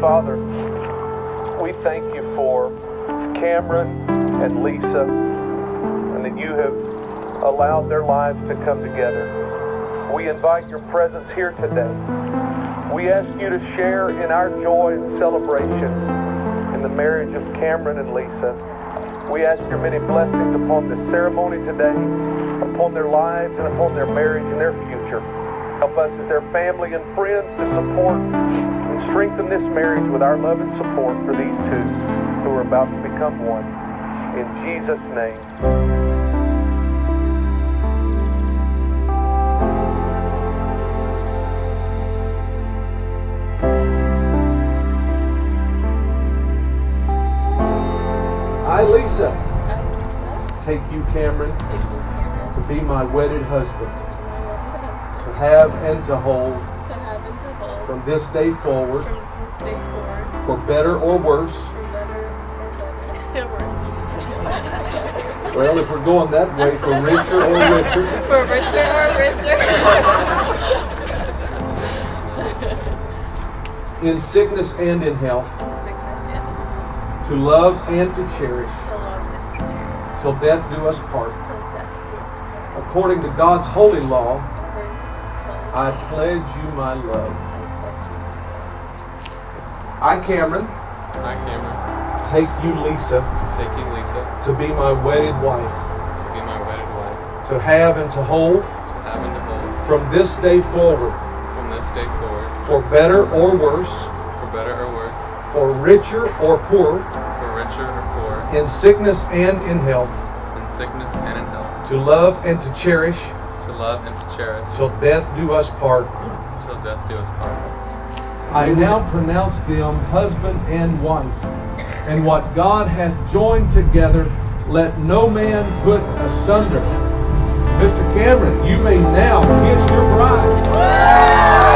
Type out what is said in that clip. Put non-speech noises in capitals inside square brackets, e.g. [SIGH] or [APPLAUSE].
Father, we thank you for Cameron and Lisa and that you have allowed their lives to come together. We invite your presence here today. We ask you to share in our joy and celebration in the marriage of Cameron and Lisa. We ask your many blessings upon this ceremony today, upon their lives and upon their marriage and their future. Help us as their family and friends to support strengthen this marriage with our love and support for these two who are about to become one. In Jesus' name. I, Lisa, take you, Cameron, take you, Cameron, to be my wedded husband, to be my husband, to have and to hold to have and to hold from this day forward, from this day forward, for better or worse. for better or better. [LAUGHS] Well, if we're going that way, for richer or richer, [LAUGHS] for richer or richer. [LAUGHS] in sickness and in health, Sickness and to love and to cherish, to love and to cherish, till death do us part. till death do us part. According to God's holy law, to God's holy I pledge you my love. I Cameron, I, Cameron, take you, Lisa, take you, Lisa, to be my wedded wife, to be my wedded wife, to have and to hold to have and to hold. from this day forward, from this day forward, for better or worse, for better or worse, for richer or poorer, for richer or poor, in sickness and in health, in sickness and in health, to love and to cherish, to love and to cherish, till death do us part. till death do us part. I now pronounce them husband and wife, and what God hath joined together, let no man put asunder. Mr. Cameron, you may now kiss your bride.